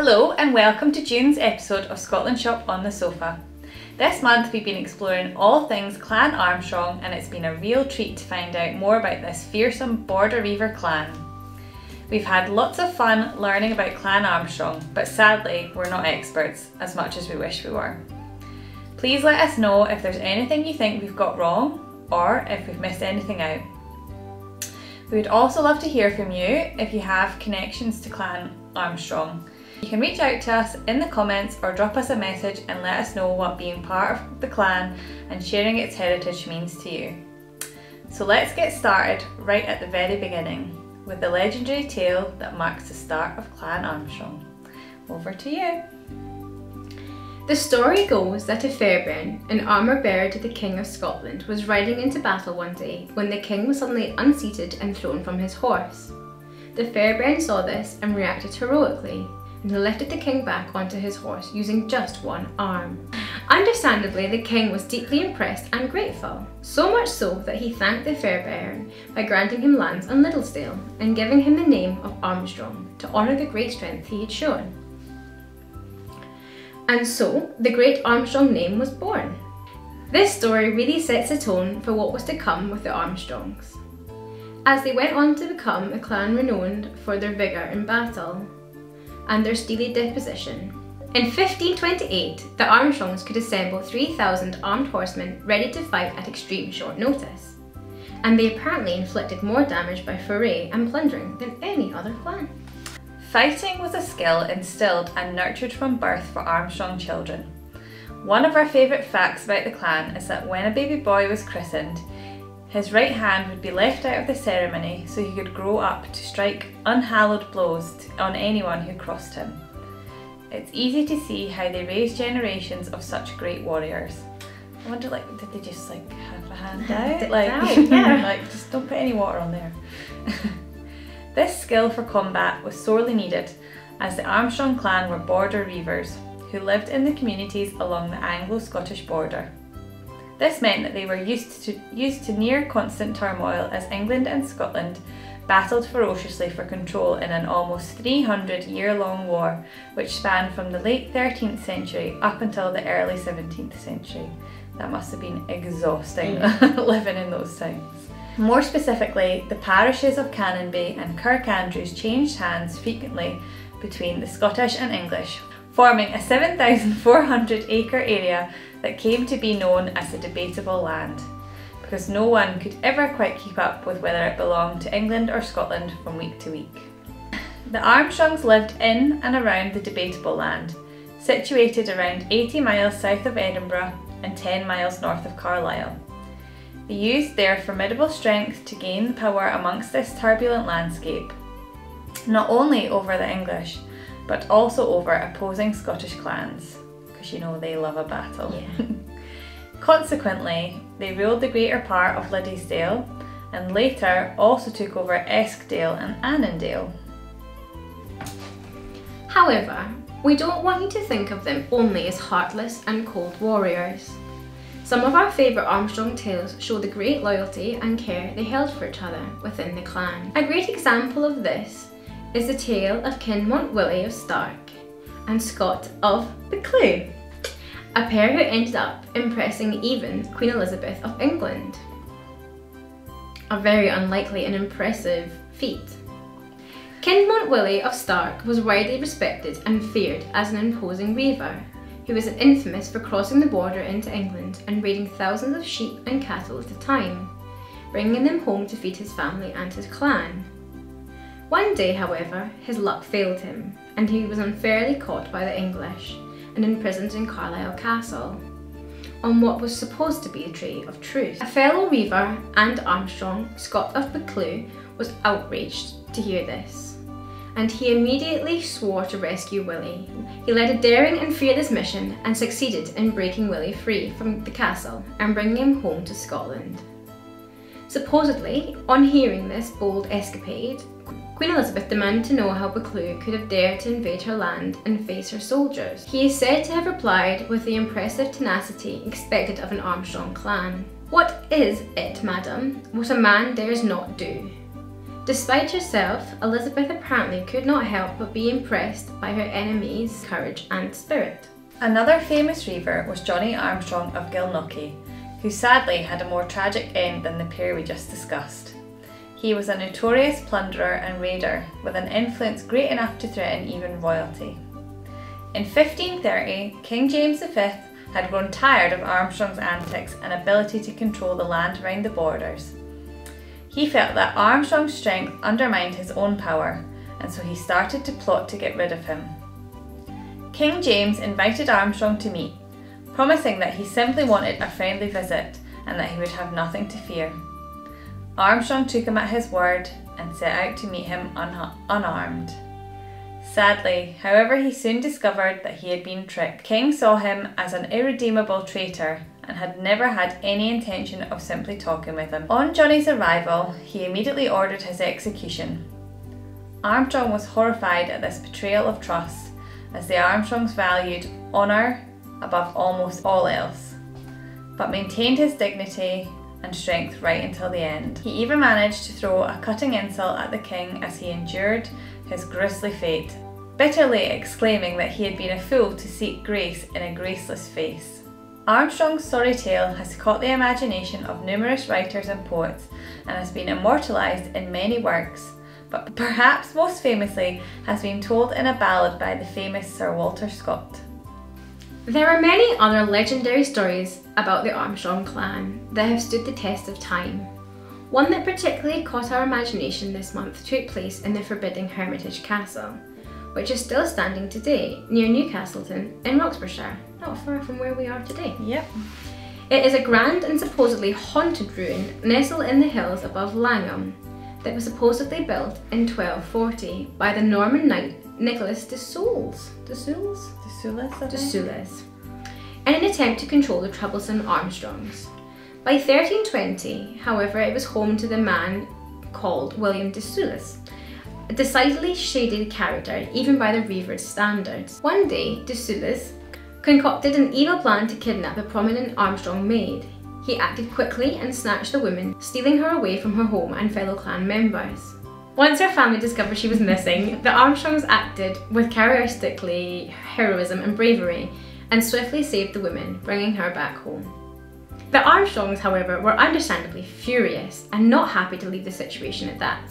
Hello and welcome to June's episode of Scotland Shop on the Sofa. This month we've been exploring all things Clan Armstrong and it's been a real treat to find out more about this fearsome Border Reaver clan. We've had lots of fun learning about Clan Armstrong, but sadly we're not experts as much as we wish we were. Please let us know if there's anything you think we've got wrong or if we've missed anything out. We would also love to hear from you if you have connections to Clan Armstrong. You can reach out to us in the comments or drop us a message and let us know what being part of the clan and sharing its heritage means to you. So let's get started right at the very beginning with the legendary tale that marks the start of Clan Armstrong. Over to you. The story goes that a Fairbairn, an armour bearer to the King of Scotland, was riding into battle one day when the King was suddenly unseated and thrown from his horse. The Fairbairn saw this and reacted heroically, and lifted the king back onto his horse using just one arm. Understandably, the king was deeply impressed and grateful, so much so that he thanked the Fairbairn by granting him lands on Liddesdale and giving him the name of Armstrong to honour the great strength he had shown. And so, the great Armstrong name was born. This story really sets the tone for what was to come with the Armstrongs, as they went on to become a clan renowned for their vigour in battle and their steely disposition. In 1528, the Armstrongs could assemble 3,000 armed horsemen ready to fight at extreme short notice, and they apparently inflicted more damage by foray and plundering than any other clan. Fighting was a skill instilled and nurtured from birth for Armstrong children. One of our favourite facts about the clan is that when a baby boy was christened, his right hand would be left out of the ceremony so he could grow up to strike unhallowed blows on anyone who crossed him. It's easy to see how they raised generations of such great warriors. I wonder, like, did they just like have a hand out? like, out, yeah. like just don't put any water on there. this skill for combat was sorely needed, as the Armstrong clan were border reavers who lived in the communities along the Anglo-Scottish border. This meant that they were used to, used to near constant turmoil as England and Scotland battled ferociously for control in an almost 300 year long war which spanned from the late 13th century up until the early 17th century. That must have been exhausting mm. living in those times. More specifically, the parishes of Canonbie and Kirkandrews changed hands frequently between the Scottish and English, forming a 7,400 acre area that came to be known as the debatable land, because no one could ever quite keep up with whether it belonged to England or Scotland from week to week. The Armstrongs lived in and around the debatable land, situated around 80 miles south of Edinburgh and 10 miles north of Carlisle. They used their formidable strength to gain power amongst this turbulent landscape, not only over the English, but also over opposing Scottish clans because you know they love a battle. Yeah. Consequently, they ruled the greater part of Liddesdale and later also took over Eskdale and Annandale. However, we don't want you to think of them only as heartless and cold warriors. Some of our favourite Armstrong tales show the great loyalty and care they held for each other within the clan. A great example of this is the tale of Kinmont Willie of Stark and Scott of Buccleuch, a pair who ended up impressing even Queen Elizabeth of England. A very unlikely and impressive feat. Kinmont Willie of Stark was widely respected and feared as an imposing reaver, who was infamous for crossing the border into England and raiding thousands of sheep and cattle at a time, bringing them home to feed his family and his clan. One day, however, his luck failed him, and he was unfairly caught by the English and imprisoned in Carlisle Castle on what was supposed to be a tree of truth. A fellow reaver and Armstrong, Scott of Buccleuch, was outraged to hear this, and he immediately swore to rescue Willie. He led a daring and fearless mission and succeeded in breaking Willie free from the castle and bringing him home to Scotland. Supposedly, on hearing this bold escapade, Queen Elizabeth demanded to know how Buccleuch could have dared to invade her land and face her soldiers. He is said to have replied with the impressive tenacity expected of an Armstrong clan. What is it, madam, what a man dares not do? Despite herself, Elizabeth apparently could not help but be impressed by her enemy's courage and spirit. Another famous reaver was Johnny Armstrong of Gilnockie, who sadly had a more tragic end than the pair we just discussed. He was a notorious plunderer and raider with an influence great enough to threaten even royalty. In 1530, King James V had grown tired of Armstrong's antics and ability to control the land around the borders. He felt that Armstrong's strength undermined his own power, and so he started to plot to get rid of him. King James invited Armstrong to meet, promising that he simply wanted a friendly visit and that he would have nothing to fear. Armstrong took him at his word and set out to meet him un- unarmed. Sadly, however, he soon discovered that he had been tricked. King saw him as an irredeemable traitor and had never had any intention of simply talking with him. On Johnny's arrival, he immediately ordered his execution. Armstrong was horrified at this betrayal of trust, as the Armstrongs valued honour above almost all else, but maintained his dignity and strength right until the end. He even managed to throw a cutting insult at the king as he endured his grisly fate, bitterly exclaiming that he had been a fool to seek grace in a graceless face. Armstrong's sorry tale has caught the imagination of numerous writers and poets and has been immortalised in many works, but perhaps most famously has been told in a ballad by the famous Sir Walter Scott. There are many other legendary stories about the Armstrong clan that have stood the test of time. One that particularly caught our imagination this month took place in the forbidding Hermitage Castle, which is still standing today near Newcastleton in Roxburghshire, not far from where we are today. Yep. It is a grand and supposedly haunted ruin nestled in the hills above Langholm that was supposedly built in 1240 by the Norman knight Nicholas de Soules. De Soules? De Soulis, I. Soules. In an attempt to control the troublesome Armstrongs. By 1320, however, it was home to the man called William de Soulis, a decidedly shaded character even by the revered standards. One day, de Soulis concocted an evil plan to kidnap a prominent Armstrong maid. He acted quickly and snatched the woman, stealing her away from her home and fellow clan members. Once her family discovered she was missing, the Armstrongs acted with characteristically heroism and bravery and swiftly saved the woman, bringing her back home. The Armstrongs, however, were understandably furious and not happy to leave the situation at that.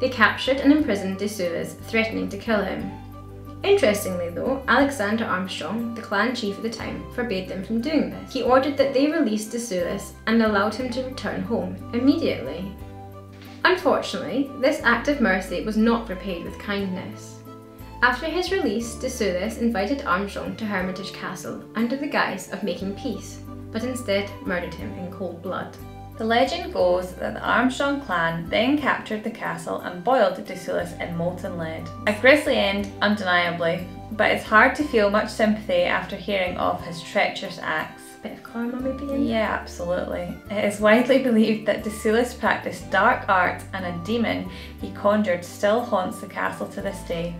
They captured and imprisoned De Soulis, threatening to kill him. Interestingly, though, Alexander Armstrong, the clan chief at the time, forbade them from doing this. He ordered that they release De Soulis and allowed him to return home immediately. Unfortunately, this act of mercy was not repaid with kindness. After his release, De Soulis invited Armstrong to Hermitage Castle under the guise of making peace, but instead murdered him in cold blood. The legend goes that the Armstrong clan then captured the castle and boiled De Soulis in molten lead. A grisly end, undeniably, but it's hard to feel much sympathy after hearing of his treacherous acts. Bit of karma, maybe. in Yeah, absolutely. It is widely believed that De Soulis practiced dark art and a demon he conjured still haunts the castle to this day.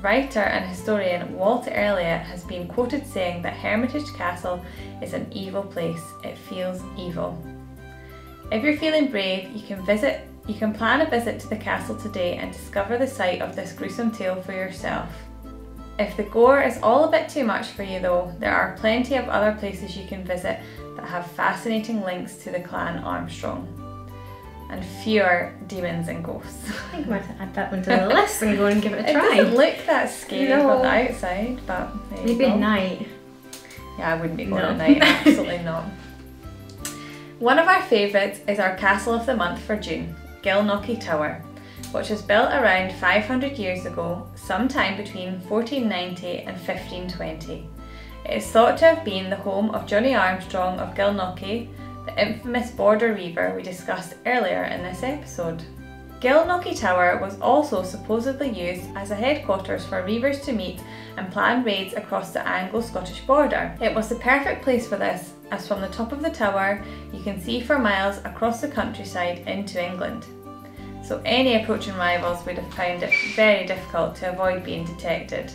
Writer and historian Walter Elliot has been quoted saying that Hermitage Castle is an evil place. It feels evil. If you're feeling brave, you can visit you can plan a visit to the castle today and discover the site of this gruesome tale for yourself. If the gore is all a bit too much for you though, there are plenty of other places you can visit that have fascinating links to the clan Armstrong. And fewer demons and ghosts. I think I might add that one to the list and go and give it a try. It doesn't look that scary No. from the outside, but Maybe at night. Yeah, I wouldn't be going No. at night, absolutely not. One of our favourites is our castle of the month for June, Gilnockie Tower, which was built around 500 years ago, sometime between 1490 and 1520. It is thought to have been the home of Johnny Armstrong of Gilnockie, the infamous border reaver we discussed earlier in this episode. Gilnockie Tower was also supposedly used as a headquarters for reavers to meet and plan raids across the Anglo-Scottish border. It was the perfect place for this, as from the top of the tower you can see for miles across the countryside into England. So any approaching rivals would have found it very difficult to avoid being detected.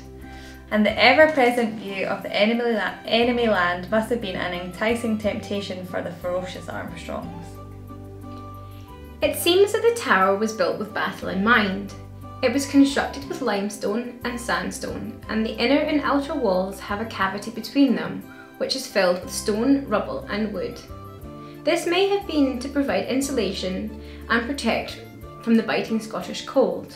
And the ever-present view of the enemy, la- enemy land must have been an enticing temptation for the ferocious Armstrongs. It seems that the tower was built with battle in mind. It was constructed with limestone and sandstone, and the inner and outer walls have a cavity between them, which is filled with stone, rubble, and wood. This may have been to provide insulation and protect from the biting Scottish cold.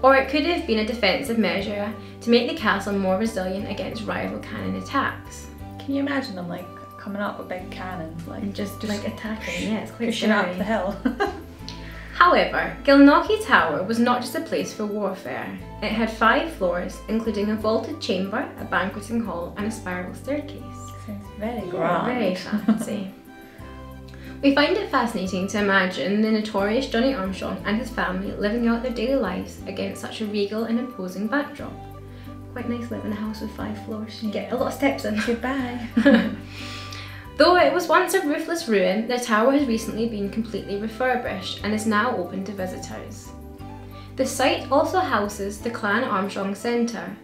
Or it could have been a defensive measure to make the castle more resilient against rival cannon attacks. Can you imagine them like coming up with big cannons, like And just, like attacking, yeah, it's quite pushing up scary. the hill? However, Gilnockie Tower was not just a place for warfare. It had five floors, including a vaulted chamber, a banqueting hall, and a spiral staircase. Sounds very grand. very fancy. we find it fascinating to imagine the notorious Johnny Armstrong and his family living out their daily lives against such a regal and imposing backdrop. Quite nice living in a house with five floors. You get a lot of steps in. Goodbye. Though it was once a roofless ruin, the tower has recently been completely refurbished and is now open to visitors. The site also houses the Clan Armstrong Centre,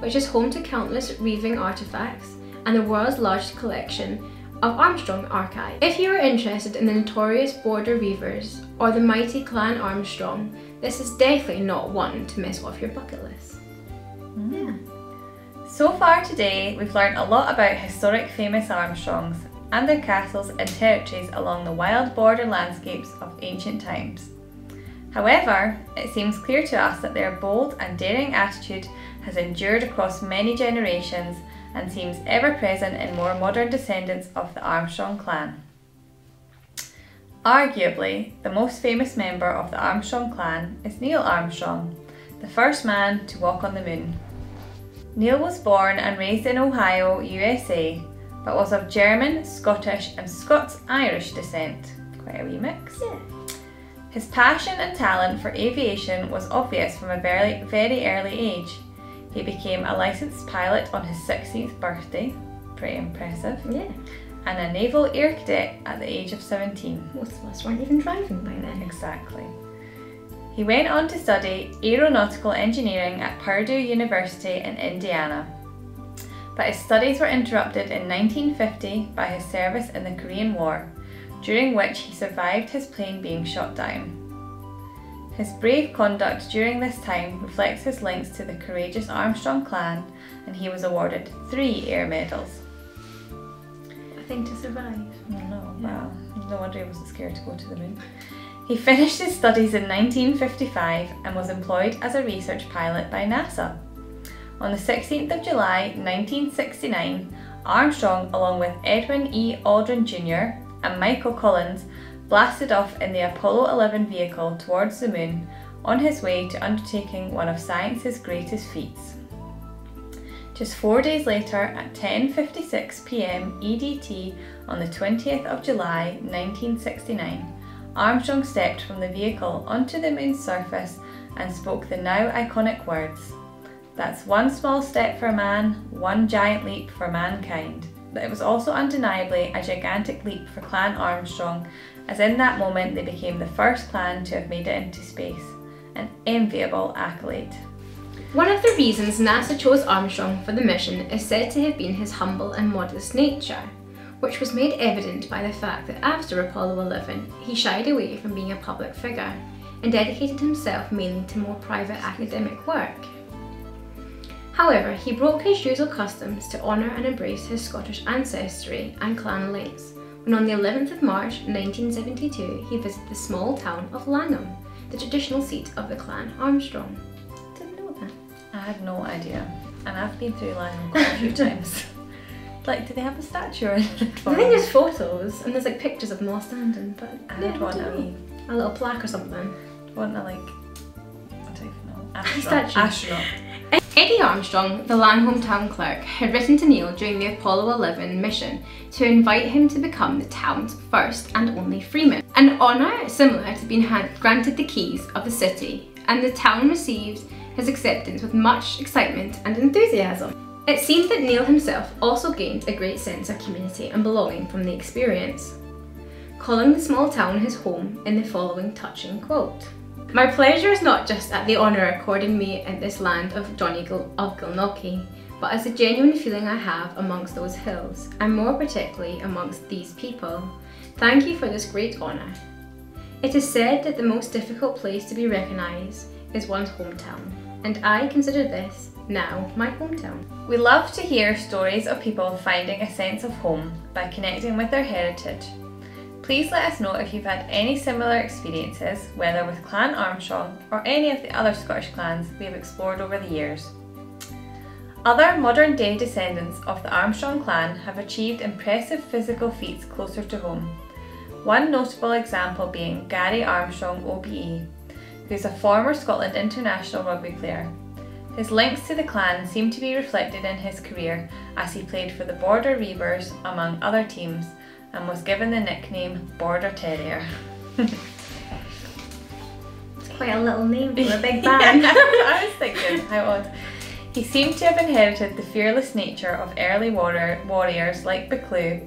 which is home to countless reaving artefacts and the world's largest collection of Armstrong archive. If you are interested in the notorious Border Reavers or the mighty Clan Armstrong, this is definitely not one to miss off your bucket list. Yeah. So far today, we've learned a lot about historic famous Armstrongs and their castles and territories along the wild border landscapes of ancient times. However, it seems clear to us that their bold and daring attitude has endured across many generations and seems ever present in more modern descendants of the Armstrong clan. Arguably, the most famous member of the Armstrong clan is Neil Armstrong, the first man to walk on the moon. Neil was born and raised in Ohio, USA, but was of German, Scottish, and Scots Irish descent. Quite a wee mix. Yeah. His passion and talent for aviation was obvious from a very, very early age. He became a licensed pilot on his 16th birthday, pretty impressive, Yeah. and a naval air cadet at the age of 17. Most of us weren't even driving by then. Exactly. He went on to study aeronautical engineering at Purdue University in Indiana. But his studies were interrupted in 1950 by his service in the Korean War, during which he survived his plane being shot down. His brave conduct during this time reflects his links to the courageous Armstrong clan, and he was awarded three air medals. A thing to survive. No, Yeah. wow. No wonder he wasn't scared to go to the moon. He finished his studies in 1955 and was employed as a research pilot by NASA. On the 16th of July 1969, Armstrong, along with Edwin E. Aldrin Jr. and Michael Collins, blasted off in the Apollo 11 vehicle towards the moon on his way to undertaking one of science's greatest feats. Just four days later, at 10:56 p.m. EDT on the 20th of July 1969, Armstrong stepped from the vehicle onto the moon's surface and spoke the now iconic words. That's one small step for man, one giant leap for mankind. But it was also undeniably a gigantic leap for Clan Armstrong, as in that moment they became the first clan to have made it into space. An enviable accolade. One of the reasons NASA chose Armstrong for the mission is said to have been his humble and modest nature, which was made evident by the fact that after Apollo 11, he shied away from being a public figure and dedicated himself mainly to more private academic work. However, he broke his usual customs to honour and embrace his Scottish ancestry and clan links when on the 11th of March 1972 he visited the small town of Langholm, the traditional seat of the clan Armstrong. Didn't know that. I had no idea, and I've been through Langholm quite a few times. Like, do they have a statue or anything? I think there's photos and there's like pictures of them all standing, but I yeah, would want don't a a little plaque or something. want a like, I don't know, astronaut. statue. astronaut. Eddie Armstrong, the Langholm town clerk, had written to Neil during the Apollo 11 mission to invite him to become the town's first and only freeman, an honour similar to being granted the keys of the city, and the town received his acceptance with much excitement and enthusiasm. It seemed that Neil himself also gained a great sense of community and belonging from the experience, calling the small town his home in the following touching quote. My pleasure is not just at the honour according me in this land of Johnny Gil- of Gilnockie, but as a genuine feeling I have amongst those hills, and more particularly amongst these people. Thank you for this great honour. It is said that the most difficult place to be recognised is one's hometown, and I consider this now my hometown. We love to hear stories of people finding a sense of home by connecting with their heritage. Please let us know if you've had any similar experiences, whether with Clan Armstrong or any of the other Scottish clans we have explored over the years. Other modern day descendants of the Armstrong clan have achieved impressive physical feats closer to home. One notable example being Gary Armstrong OBE, who is a former Scotland international rugby player. His links to the clan seem to be reflected in his career as he played for the Border Reivers among other teams and was given the nickname Border Terrier. it's quite a little name for a big band. yeah, I was thinking, how odd. He seemed to have inherited the fearless nature of early warrior, warriors like Buccleuch,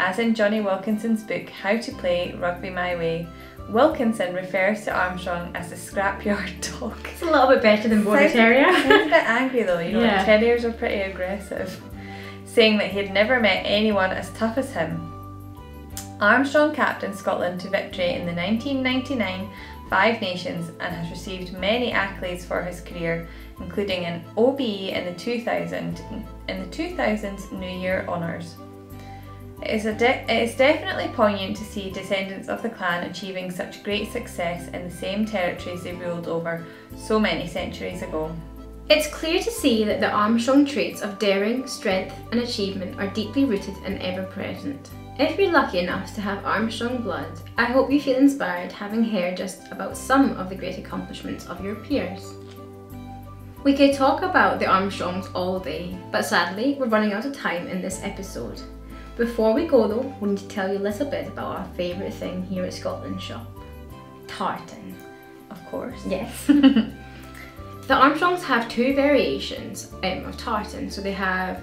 as in Jonny Wilkinson's book How to Play Rugby My Way. Wilkinson refers to Armstrong as the scrapyard dog. It's a little bit better than Border Terrier. Sounds a bit angry though, you know, Yeah. terriers are pretty aggressive. Saying that he had never met anyone as tough as him. Armstrong captained Scotland to victory in the 1999 Five Nations and has received many accolades for his career, including an OBE in the 2000 in the 2000's New Year honours. It is, de- it is definitely poignant to see descendants of the clan achieving such great success in the same territories they ruled over so many centuries ago. It's clear to see that the Armstrong traits of daring, strength, and achievement are deeply rooted and ever present. If you're lucky enough to have Armstrong blood, I hope you feel inspired having heard just about some of the great accomplishments of your peers. We could talk about the Armstrongs all day, but sadly, we're running out of time in this episode. Before we go though, we need to tell you a little bit about our favourite thing here at Scotland Shop tartan. Of course. Yes. the Armstrongs have two variations um, of tartan. So they have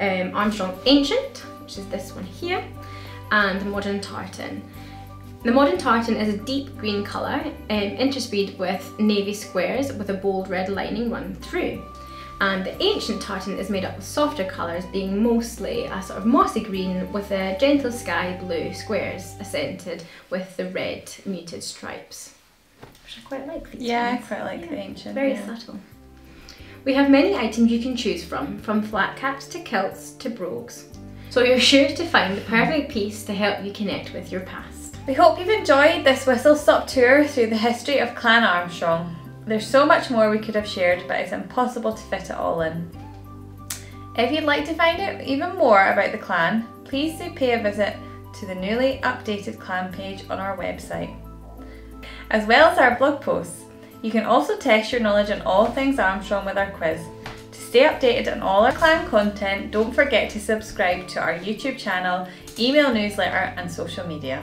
um, Armstrong Ancient, which is this one here, and the Modern Tartan. The Modern Tartan is a deep green colour, um, interspersed with navy squares with a bold red lining run through. And the ancient tartan is made up of softer colours, being mostly a sort of mossy green with a gentle sky blue squares accented with the red muted stripes. Which I quite like these Yeah, I quite like the ancient. Very yeah. subtle. We have many items you can choose from, from flat caps to kilts to brogues. So you're sure to find the perfect piece to help you connect with your past. We hope you've enjoyed this whistle stop tour through the history of Clan Armstrong. There's so much more we could have shared, but it's impossible to fit it all in. If you'd like to find out even more about the clan, please do pay a visit to the newly updated clan page on our website. As well as our blog posts, you can also test your knowledge on all things Armstrong with our quiz. Stay updated on all our clan content, don't forget to subscribe to our YouTube channel, email newsletter, and social media.